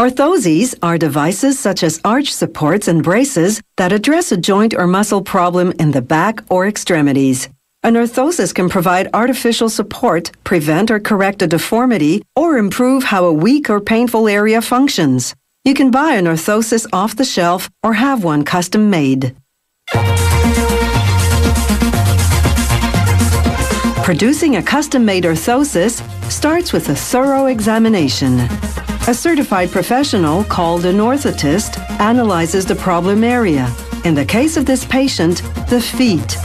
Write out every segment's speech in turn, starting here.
Orthoses are devices such as arch supports and braces that address a joint or muscle problem in the back or extremities. An orthosis can provide artificial support, prevent or correct a deformity, or improve how a weak or painful area functions. You can buy an orthosis off the shelf or have one custom made. Producing a custom-made orthosis starts with a thorough examination. A certified professional called an orthotist analyzes the problem area. In the case of this patient, the feet.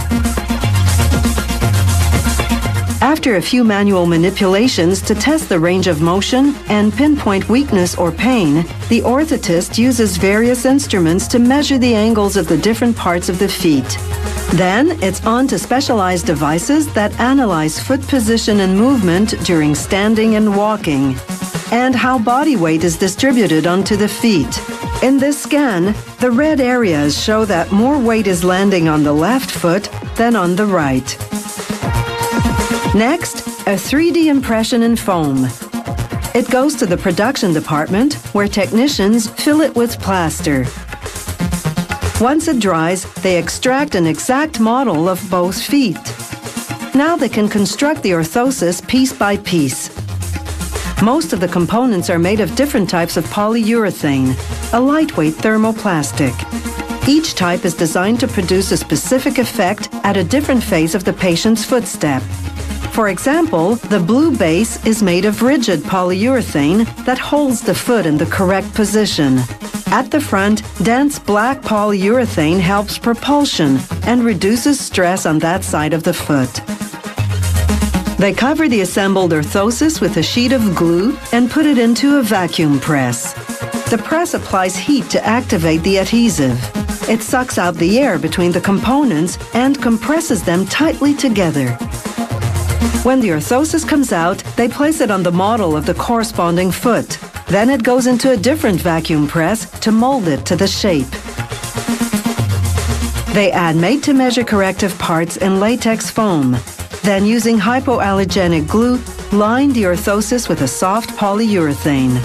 After a few manual manipulations to test the range of motion and pinpoint weakness or pain, the orthotist uses various instruments to measure the angles of the different parts of the feet. Then it's on to specialized devices that analyze foot position and movement during standing and walking, and how body weight is distributed onto the feet. In this scan, the red areas show that more weight is landing on the left foot than on the right. Next, a 3D impression in foam. It goes to the production department where technicians fill it with plaster. Once it dries, they extract an exact model of both feet. Now they can construct the orthosis piece by piece. Most of the components are made of different types of polyurethane, a lightweight thermoplastic. Each type is designed to produce a specific effect at a different phase of the patient's footstep. For example, the blue base is made of rigid polyurethane that holds the foot in the correct position. At the front, dense black polyurethane helps propulsion and reduces stress on that side of the foot. They cover the assembled orthosis with a sheet of glue and put it into a vacuum press. The press applies heat to activate the adhesive. It sucks out the air between the components and compresses them tightly together. When the orthosis comes out, they place it on the model of the corresponding foot. Then it goes into a different vacuum press to mold it to the shape. They add made-to-measure corrective parts in latex foam. Then using hypoallergenic glue, line the orthosis with a soft polyurethane.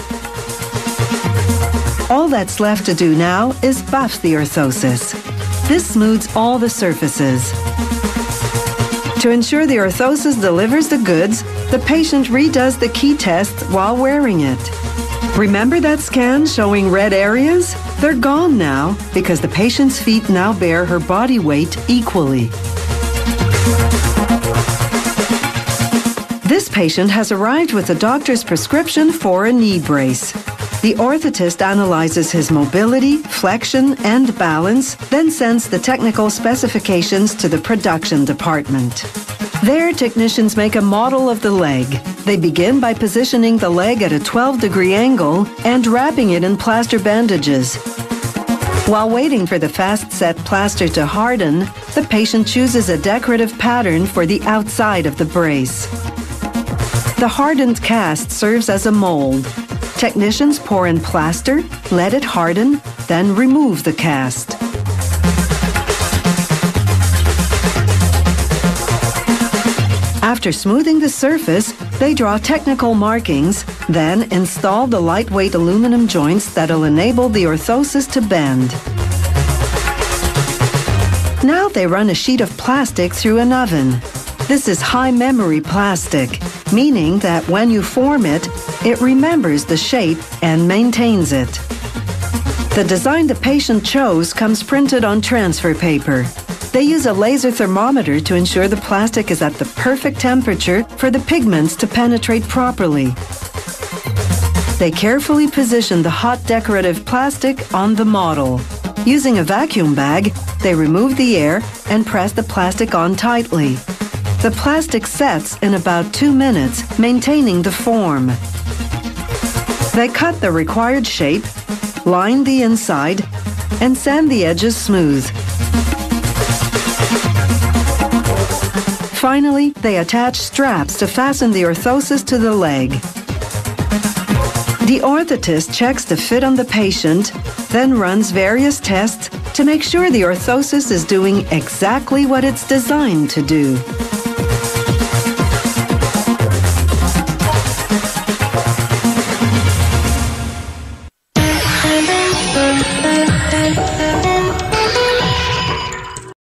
All that's left to do now is buff the orthosis. This smooths all the surfaces. To ensure the orthosis delivers the goods, the patient redoes the key test while wearing it. Remember that scan showing red areas? They're gone now because the patient's feet now bear her body weight equally. This patient has arrived with a doctor's prescription for a knee brace. The orthotist analyzes his mobility, flexion, and balance, then sends the technical specifications to the production department. There, technicians make a model of the leg. They begin by positioning the leg at a 12 degree angle and wrapping it in plaster bandages. While waiting for the fast set plaster to harden, the patient chooses a decorative pattern for the outside of the brace. The hardened cast serves as a mold. Technicians pour in plaster, let it harden, then remove the cast. After smoothing the surface, they draw technical markings, then install the lightweight aluminum joints that'll enable the orthosis to bend. Now they run a sheet of plastic through an oven. This is high memory plastic, meaning that when you form it, it remembers the shape and maintains it. The design the patient chose comes printed on transfer paper. They use a laser thermometer to ensure the plastic is at the perfect temperature for the pigments to penetrate properly. They carefully position the hot decorative plastic on the model. Using a vacuum bag, they remove the air and press the plastic on tightly. The plastic sets in about two minutes, maintaining the form. They cut the required shape, line the inside, and sand the edges smooth. Finally, they attach straps to fasten the orthosis to the leg. The orthotist checks the fit on the patient, then runs various tests to make sure the orthosis is doing exactly what it's designed to do.